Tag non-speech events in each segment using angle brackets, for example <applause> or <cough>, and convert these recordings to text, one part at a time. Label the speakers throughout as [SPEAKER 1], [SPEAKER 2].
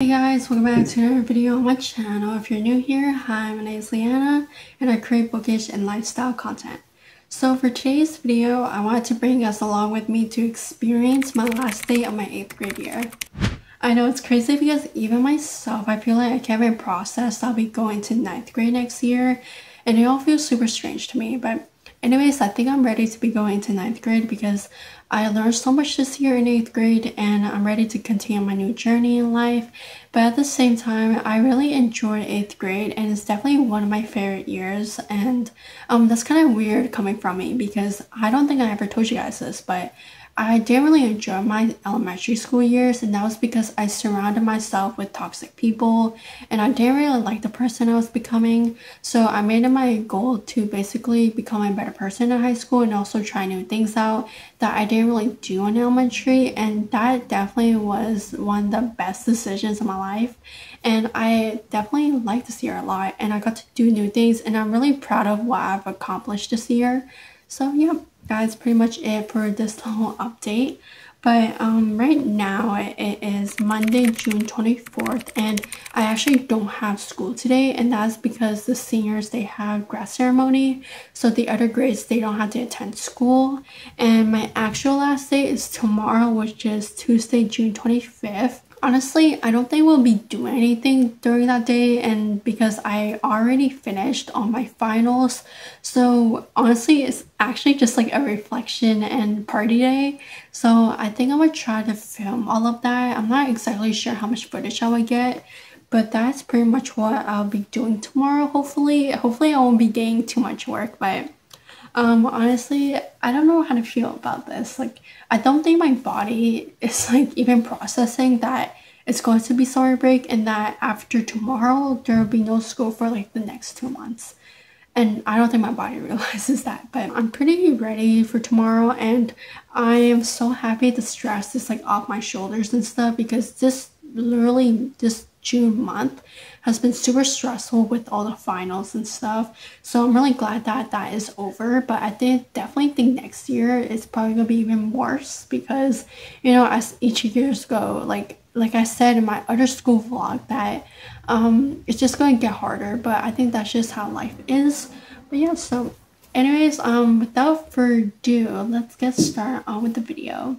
[SPEAKER 1] Hey guys, welcome back to another video on my channel. If you're new here, hi, my name is Leanna and I create bookish and lifestyle content. So for today's video, I wanted to bring us along with me to experience my last day of my 8th grade year. I know it's crazy because even myself, I feel like I can't even process I'll be going to 9th grade next year and it all feels super strange to me, but anyways, I think I'm ready to be going to 9th grade because I learned so much this year in 8th grade and I'm ready to continue my new journey in life. But at the same time, I really enjoyed 8th grade and it's definitely one of my favorite years. And um, that's kind of weird coming from me because I don't think I ever told you guys this, but I didn't really enjoy my elementary school years, and that was because I surrounded myself with toxic people and I didn't really like the person I was becoming. So I made it my goal to basically become a better person in high school and also try new things out that I didn't really do in elementary, and that definitely was one of the best decisions of my life. And I definitely like this year a lot, and I got to do new things, and I'm really proud of what I've accomplished this year. So, yeah that's pretty much it for this whole update. But um, right now it is Monday, June 24th, and I actually don't have school today, and that's because the seniors they have grad ceremony, so the other grades they don't have to attend school. And my actual last day is tomorrow, which is Tuesday, June 25th honestly i don't think we'll be doing anything during that day and because i already finished on my finals so honestly it's actually just like a reflection and party day. So i think i'm gonna try to film all of that. I'm not exactly sure how much footage i would get but that's pretty much what i'll be doing tomorrow hopefully. Hopefully i won't be getting too much work but um, honestly, I don't know how to feel about this. Like, I don't think my body is like even processing that it's going to be summer break and that after tomorrow there will be no school for like the next two months. And I don't think my body <laughs> realizes that, but I'm pretty ready for tomorrow and I am so happy the stress is like off my shoulders and stuff because this literally this June month has been super stressful with all the finals and stuff. So I'm really glad that that is over. But I think definitely think next year is probably gonna be even worse because you know as each years go, like like I said in my other school vlog that um it's just gonna get harder. But I think that's just how life is. But yeah, so anyways, um without further ado, let's get started on with the video.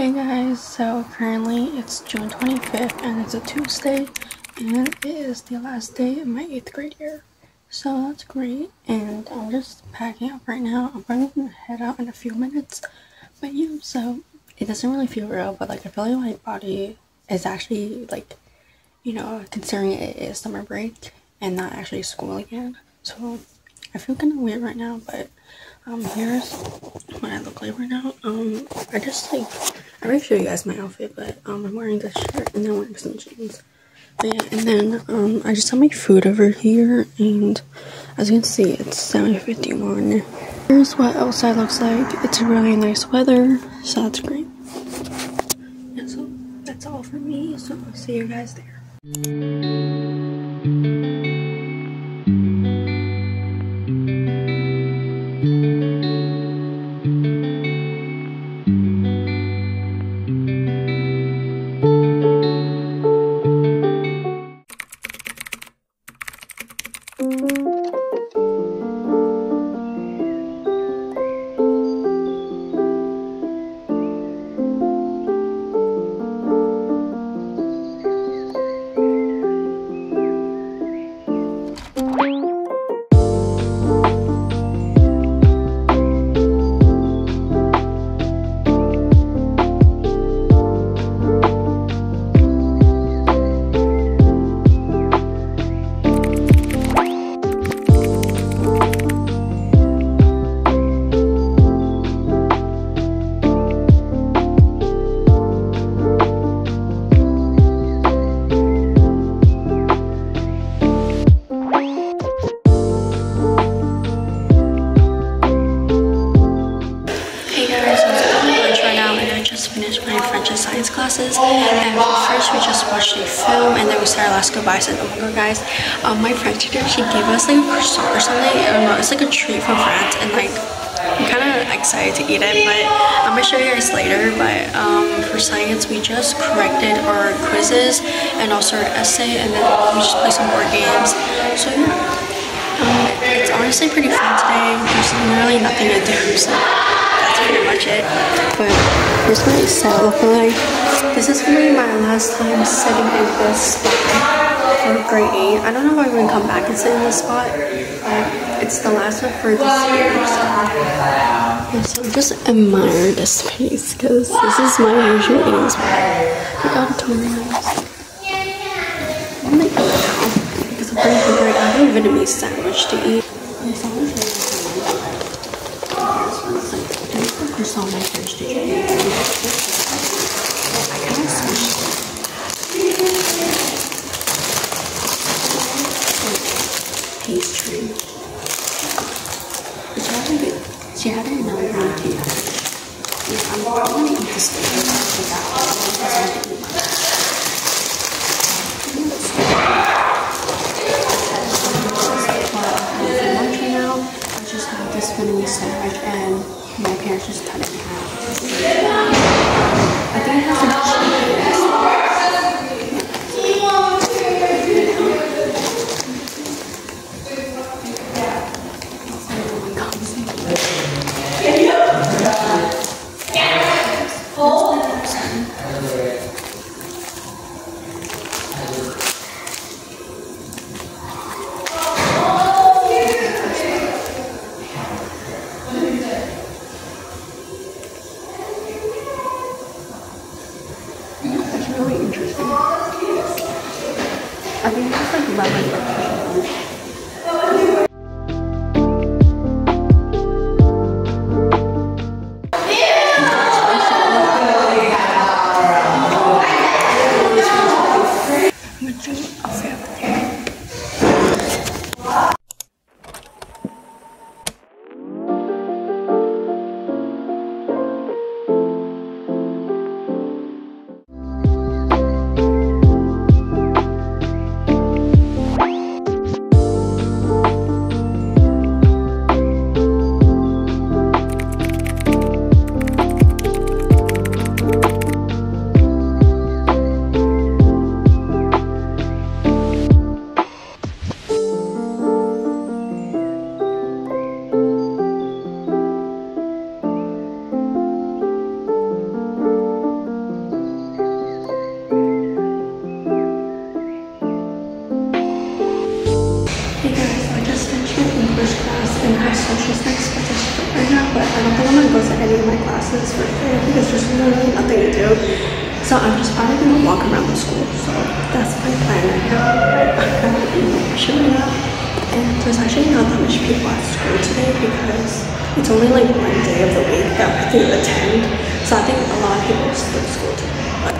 [SPEAKER 1] Hey guys, so currently it's June 25th and it's a Tuesday and it is the last day of my 8th grade year. So that's great and I'm just packing up right now. I'm probably gonna head out in a few minutes. But yeah, so it doesn't really feel real but like I feel like my body is actually like, you know, considering it is summer break and not actually school again. So I feel kind of weird right now but um here's what I look like right now. Um I just like I already show you guys my outfit, but um I'm wearing this shirt and then wearing some jeans. But yeah, and then um I just have my food over here and as you can see it's 7.51. Here's what outside looks like. It's really nice weather, so that's great. And so that's all for me, so I'll see you guys there. Treat from France and like I'm kind of excited to eat it, but I'm gonna show you guys later. But um, for science, we just corrected our quizzes and also our essay, and then we just play some more games. So yeah, um, it's honestly pretty fun today. There's literally nothing to do, <laughs> so that's pretty much it. But here's my cell like. This is gonna be my last time sitting in this spot for grade 8. I don't know if I'm gonna come back and sit in this spot, but it's the last one for this year. So, so just admire this space because this is my usual eating spot. The auditoriums. I'm gonna eat now because I'm pretty hungry. I have a Vietnamese sandwich to eat. croissant my first day. So I'm just probably gonna walk around the school. So that's my plan right now. <laughs> I'm up. And there's actually not that much people at school today because it's only like one day of the week that I think attend. So I think a lot of people skip school today. But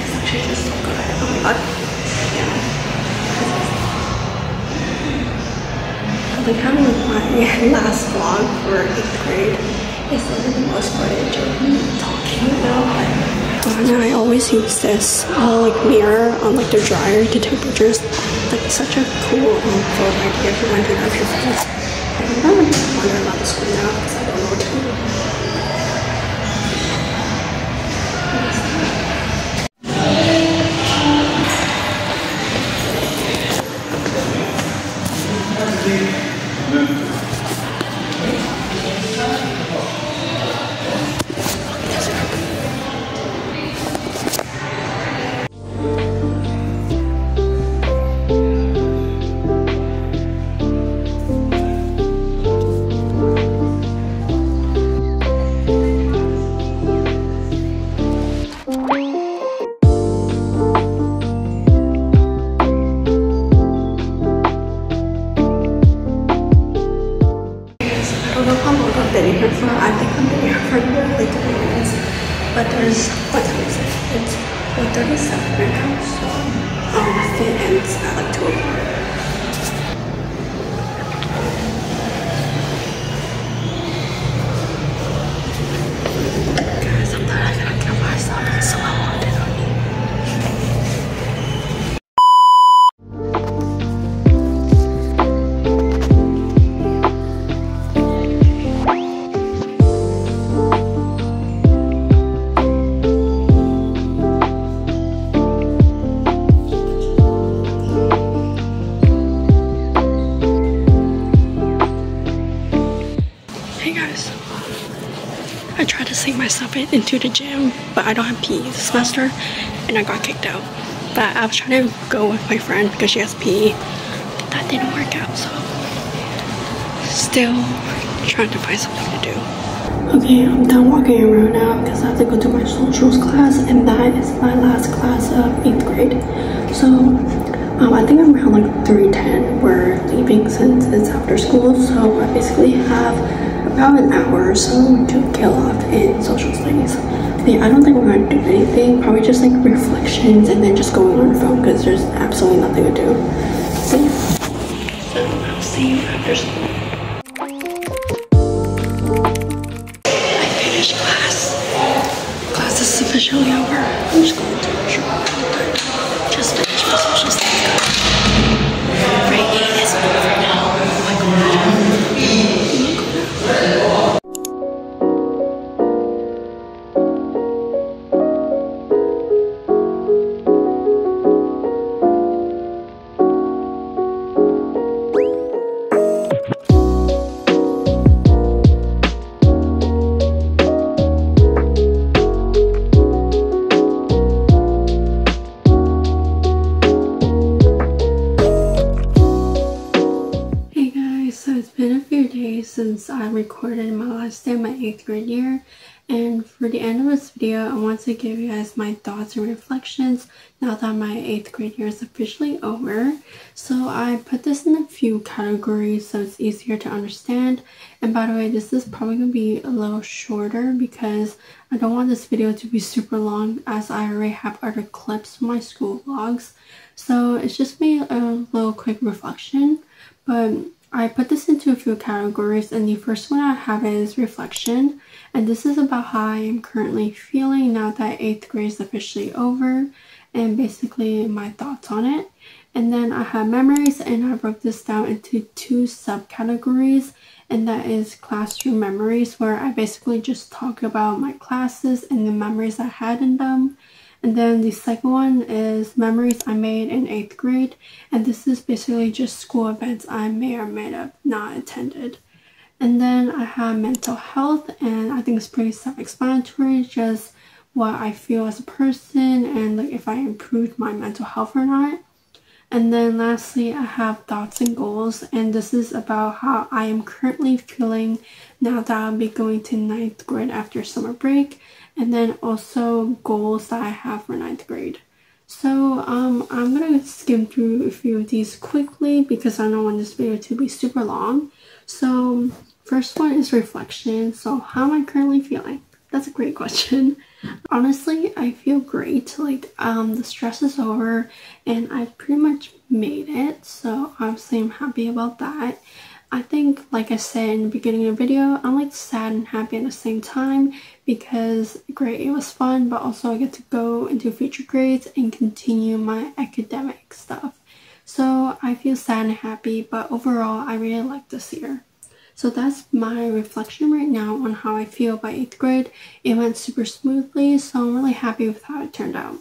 [SPEAKER 1] it's actually just so good. Oh my god. Of like my last vlog for 8th grade is like the most footage of me talking about. and I always use this uh, like mirror on like the dryer to take pictures. Like such a cool um, photo idea if you want to with your friends. I'm wondering about the school now because I don't know what to do. they for, I think I'm getting hurt for the minutes, but there's, what time is it? It's 4.37 right now, so I'm um, fit and it's at like 2 o'clock. Sneak myself into the gym, but I don't have PE this semester, and I got kicked out. But I was trying to go with my friend because she has PE. But that didn't work out, so still trying to find something to do. Okay, I'm done walking around now because I have to go to my socials class, and that is my last class of 8th grade. So, um, I think I'm around like 3.10. We're leaving since it's after school, so I basically have about an hour or so to kill off in social studies. Yeah, I don't think we're gonna do anything, probably just like reflections and then just going on the phone because there's absolutely nothing to do. So I'll see you after school. Since I recorded my last day of my 8th grade year and for the end of this video I want to give you guys my thoughts and reflections now that my 8th grade year is officially over. So I put this in a few categories so it's easier to understand and by the way this is probably going to be a little shorter because I don't want this video to be super long as I already have other clips from my school vlogs. So it's just me a little quick reflection but I put this into a few categories and the first one I have is reflection and this is about how I am currently feeling now that 8th grade is officially over and basically my thoughts on it. And then I have memories and I broke this down into two subcategories and that is classroom memories where I basically just talk about my classes and the memories I had in them and then the second one is memories I made in 8th grade. And this is basically just school events I may or may have not attended. And then I have mental health and I think it's pretty self-explanatory. Just what I feel as a person and like if I improved my mental health or not. And then lastly, I have thoughts and goals, and this is about how I am currently feeling now that I'll be going to ninth grade after summer break, and then also goals that I have for ninth grade. So um, I'm gonna skim through a few of these quickly because I don't want this video to be super long. So first one is reflection. So how am I currently feeling? That's a great question. <laughs> Honestly, I feel great. Like um, the stress is over and I've pretty much made it. So obviously I'm happy about that. I think, like I said in the beginning of the video, I'm like sad and happy at the same time because great, it was fun, but also I get to go into future grades and continue my academic stuff. So I feel sad and happy, but overall, I really like this year. So that's my reflection right now on how I feel by 8th grade. It went super smoothly, so I'm really happy with how it turned out.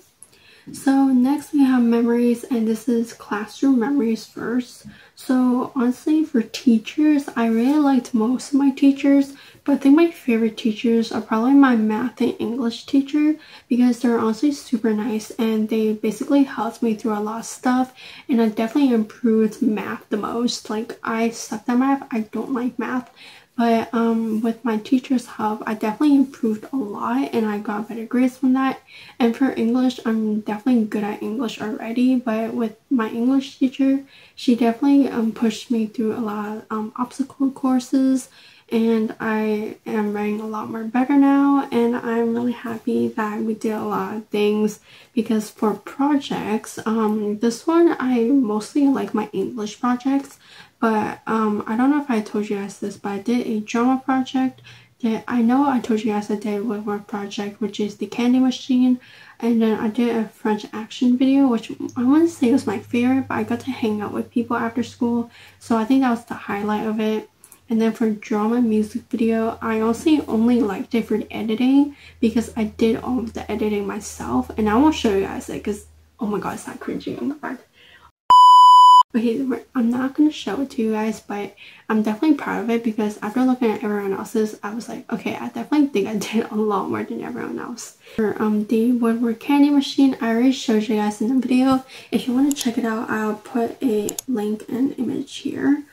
[SPEAKER 1] So next we have memories and this is classroom memories first. So honestly for teachers, I really liked most of my teachers, but I think my favorite teachers are probably my math and English teacher because they're honestly super nice and they basically helped me through a lot of stuff and I definitely improved math the most. Like I sucked at math, I don't like math, but um, with my teacher's help, I definitely improved a lot and I got better grades from that. And for English, I'm definitely good at English already, but with my English teacher, she definitely um, pushed me through a lot of um, obstacle courses and I am writing a lot more better now and I'm really happy that we did a lot of things because for projects um this one I mostly like my English projects but um I don't know if I told you guys this but I did a drama project that I know I told you guys I did a work project which is the candy machine and then I did a French action video which I want to say was my favorite but I got to hang out with people after school so I think that was the highlight of it and then for drama music video, I honestly only liked it for editing because I did all of the editing myself. And I won't show you guys it because, oh my god, it's not cringy. Oh. Okay, I'm not to show it to you guys, but I'm definitely proud of it because after looking at everyone else's, I was like, okay, I definitely think I <laughs> did a lot more than everyone else. For um, the woodwork candy machine, I already showed you guys in the video. If you want to check it out, I'll put a link and image here.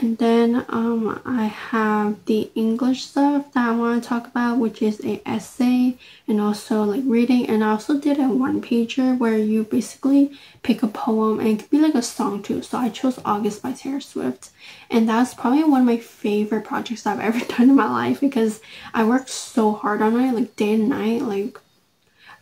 [SPEAKER 1] And then um, I have the English stuff that I want to talk about, which is a essay and also like reading. And I also did a one pager where you basically pick a poem and it could be like a song too. So I chose August by Taylor Swift. And that's probably one of my favorite projects I've <laughs> ever done in my life because I worked so hard on it, like day and night. Like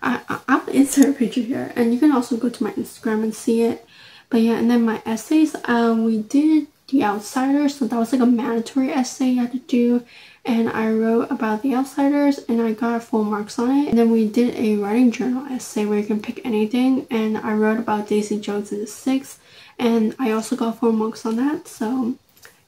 [SPEAKER 1] I, I, I'll insert a picture here and you can also go to my Instagram and see it. But yeah, and then my essays, um, we did the Outsiders. So that was like a mandatory essay you had to do. And I wrote about the Outsiders and I got full marks on it. And then we did a writing journal essay where you can pick anything. And I wrote about Daisy Jones and the Six. And I also got full marks on that. So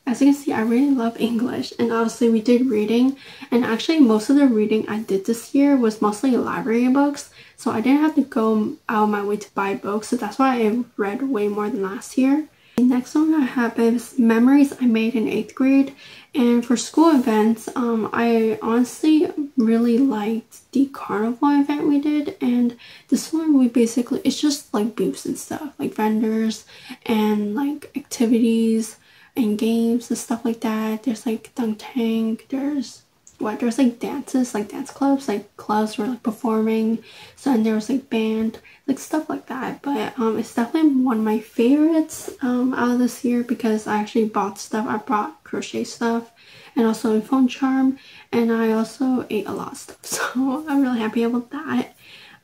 [SPEAKER 1] as you can see, I really love English. And obviously we did reading. And actually most of the reading I did this year was mostly library books. So I didn't have to go out my way to buy books. So that's why I read way more than last year. The next one I have is memories I made in 8th grade. And for school events um, I honestly really liked the carnival event we did. And this one we basically it's just like booths and stuff like vendors and like activities and games and stuff like that. There's like dunk tank there's what there's like dances like dance clubs like clubs were like performing. So and there was like band like stuff like that. But um it's definitely one of my favorites um out of this year because i actually bought stuff. I brought crochet stuff and also a phone charm. And i also ate a lot of stuff. <laughs> So i'm really happy about that.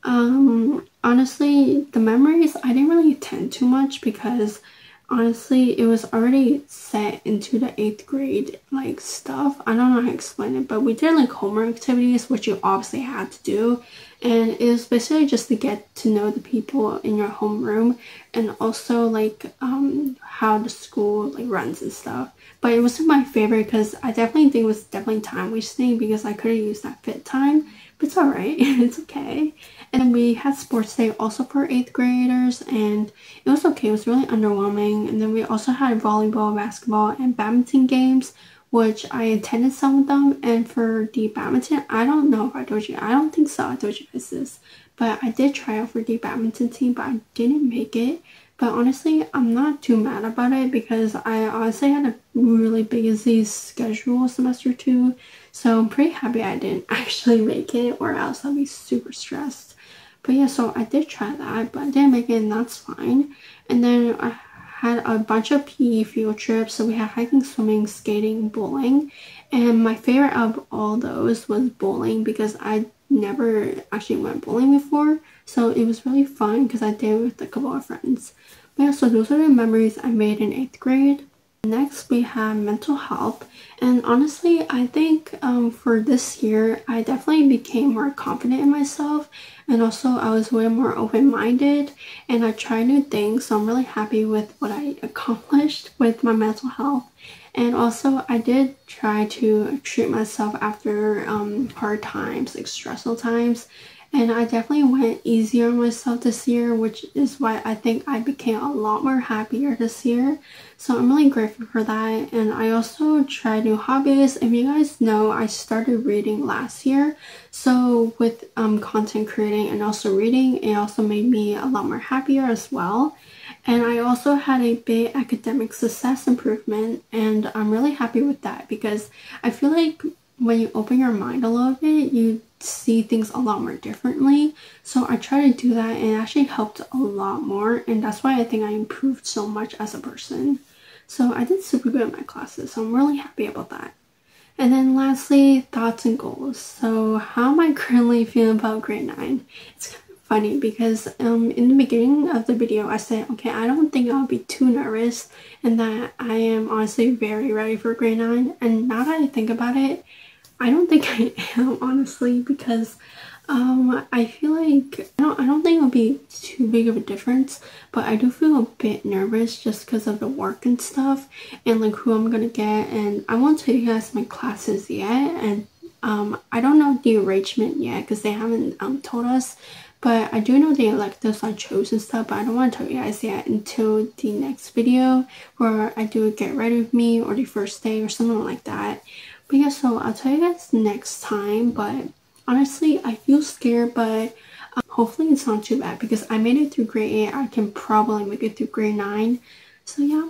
[SPEAKER 1] Um honestly the memories i didn't really attend too much because honestly it was already set into the eighth grade like stuff. I don't know how to explain it but we did like homework activities which you obviously had to do. And it was basically just to get to know the people in your homeroom and also like um how the school like runs and stuff. But it wasn't my favorite because i definitely think it was definitely time wasting because i could have used that fit time but it's all right <laughs> it's okay and we had sports day also for 8th graders and it was okay. It was really underwhelming. And then we also had volleyball, basketball, and badminton games which I attended some of them. And for the badminton, I don't know if I told you. I don't think so. I told you guys this. But I did try out for the badminton team, but I didn't make it. But honestly, I'm not too mad about it because I honestly had a really busy schedule semester two. So I'm pretty happy I didn't <laughs> actually make it or else I'll be super stressed. But yeah, so I did try that, but I didn't make it and that's fine. And then I had a bunch of PE field trips. So we had hiking, swimming, skating, bowling. And my favorite of all those was bowling because I never actually went bowling before. So it was really fun because I did it with a couple of friends. But yeah, so those are the memories I made in 8th grade. Next we have mental health. And honestly I think um, for this year I definitely became more confident in myself. And also I was way more open-minded. And I tried new things so I'm really happy with what I <laughs> accomplished with my mental health. And also I did try to treat myself after um, hard times like stressful times and I definitely went easier on myself this year which is why I think I became a lot more happier this year. So I'm really grateful for that. And I also tried new hobbies. If you guys know I started reading last year. So with um, content creating and also reading it also made me a lot more happier as well. And I also had a big academic success improvement and I'm really happy with that because I feel like when you open your mind a little bit, you see things a lot more differently. So I try to do that and it actually helped a lot more. And that's why I think I improved so much as a person. So I did super good in my classes. So I'm really happy about that. And then lastly, thoughts and goals. So how am I <laughs> currently feeling about grade 9? It's kind of funny because um, in the beginning of the video I said, okay, I don't think I'll be too nervous and that I am honestly very ready for grade 9. And now that I think about it, I don't think <laughs> I am honestly because um, I feel like I don't I don't think it'll be too big of a difference, but I do feel a bit nervous just because of the work and stuff and like who I'm gonna get and I won't tell you guys my classes yet and um, I don't know the arrangement yet because they haven't um, told us but I do know the electives I chose and stuff, but I don't want to tell you guys yet until the next video where I do a get ready with me or the first day or something like that. Yeah, so I'll tell you guys next time, but honestly, I feel scared, but um, hopefully it's not too bad because I made it through grade 8. I can probably make it through grade 9. So yeah,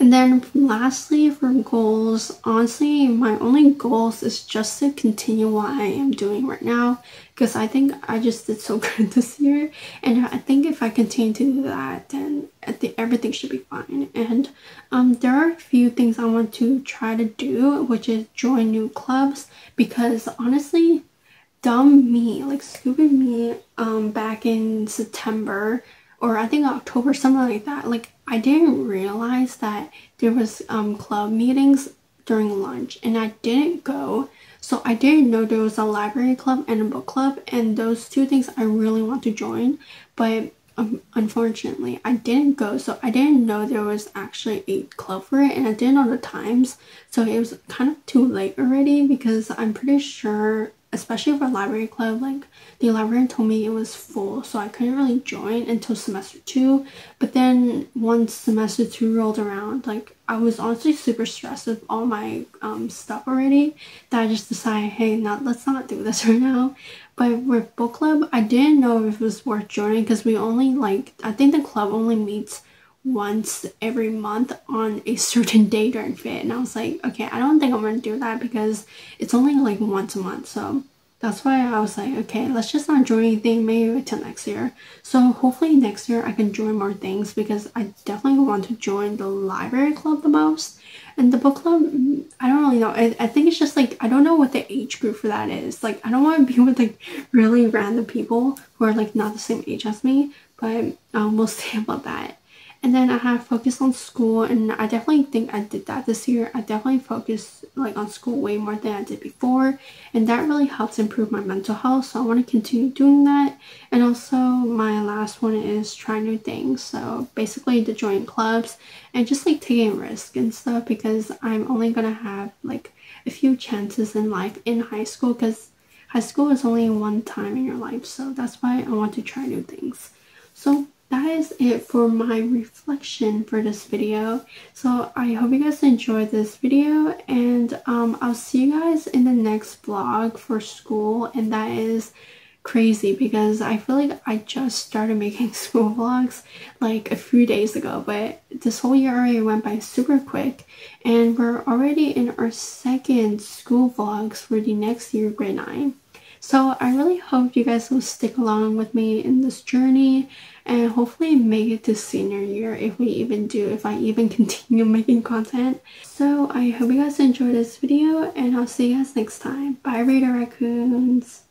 [SPEAKER 1] and then lastly for goals, honestly my only goals is just to continue what I am doing right now because I think I just did so <laughs> good this year. And I think if I continue to do that then I think everything should be fine. And um, there are a few things I want to try to do which is join new clubs because honestly dumb me like stupid me um, back in September or I think October, something like that. Like I didn't realize that there was um, club meetings during lunch and I didn't go. So I didn't know there was a library club and a book club and those two things I really want to join. But um, unfortunately I didn't go so I didn't know there was actually a club for it and I didn't know the times. So it was kind of too late already because I'm pretty sure especially for library club like the librarian told me it was full so i couldn't really join until semester two but then once semester two rolled around like i was honestly super stressed with all my um, stuff already that i just decided hey not let's not do this <laughs> right now. But with book club i didn't know if it was worth joining because we only like i think the club only meets once every month on a certain day during fit and I was like okay I don't think I'm gonna do that because it's only like once a month so that's why I was like okay let's just not join anything maybe until next year. So hopefully next year I can join more things because I definitely want to join the library club the most. And the book club I don't really know I, I think it's just like I don't know what the age group for that is. Like I don't want to be with like really random people who are like not the same age as me but um, we'll <laughs> see about that and then I have focused on school and I definitely think I did that this year. I definitely focused like on school way more than I did before and that really helps improve my mental health so I want to continue doing that and also my last one is try new things so basically to join clubs and just like taking risk and stuff because I'm only gonna have like a few chances in life in high school because high school is only one time in your life so that's why I want to try new things so that is it for my reflection for this video. So i hope you guys enjoyed this video and um, i'll see you guys in the next vlog for school and that is crazy because i feel like i just started making <laughs> school vlogs like a few days ago but this whole year already went by super quick and we're already in our second school vlogs for the next year grade 9 so I really hope you guys will stick along with me in this journey and hopefully make it to senior year if we even do, if I even <laughs> continue making content. So I hope you guys enjoyed this video and I'll see you guys next time. Bye Raider Raccoons!